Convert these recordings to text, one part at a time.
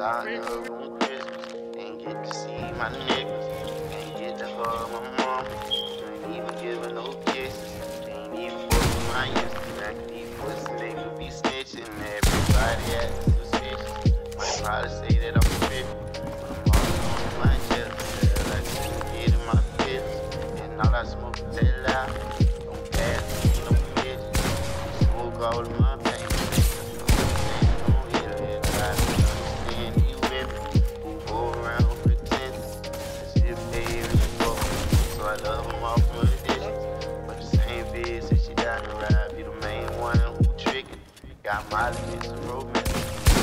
in her room Christmas. Ain't get to see my niggas. Ain't get to hug my mom. Ain't even giving no kisses. Ain't even working my Instagram. These pussy niggas be snitching. Everybody suspicious. Might probably say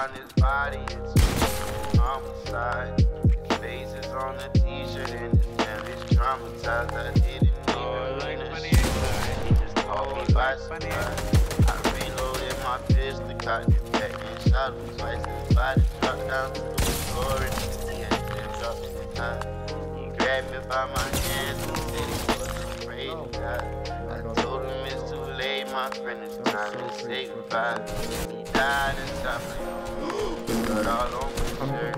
around his body. It's homicide. His face is on the t-shirt and his family's traumatized. I didn't Oh, even like mean funny to shit. inside. He just oh, caught me by surprise. I reloaded my pistol, cocked it back and shot him twice. His body dropped down to the floor and he had been dropped in the time. He grabbed me by my hands and said he wasn't afraid of God. I told him it's too late, my friend, it's time to say goodbye. He died inside my blood all on my shirt.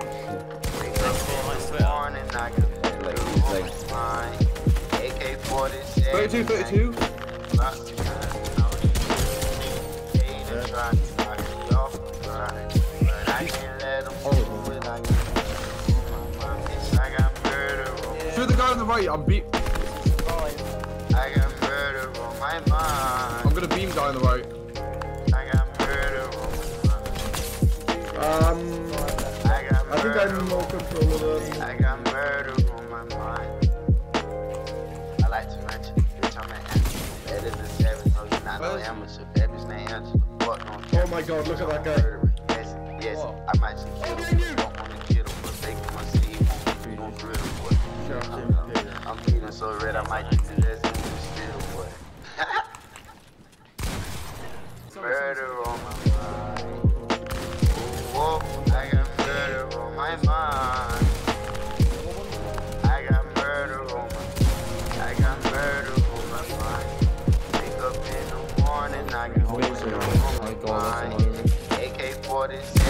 Wake up in the morning, I got Like, murder on like- my mind. AK-47. 32, 32. Shoot the guy on the right. I'm beat. I got murder on my mind. I'm gonna beam guy on the right. Um, I got I think I'm more control of. I got murder on my mind. I like to mention, bitch, I'm an amateur. Better than seven, no, you're not no amateur. Bitch named Angela. Fuck on Oh my god, look at that guy. Yes, yes, I might just kill him. Don't wanna kill him, but they can see drill boy. I'm, I'm feeling so red, I might just do this and just still, boy. Murder on my mind. Oh, murder yeah. Oh annoying. AK-47,